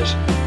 it.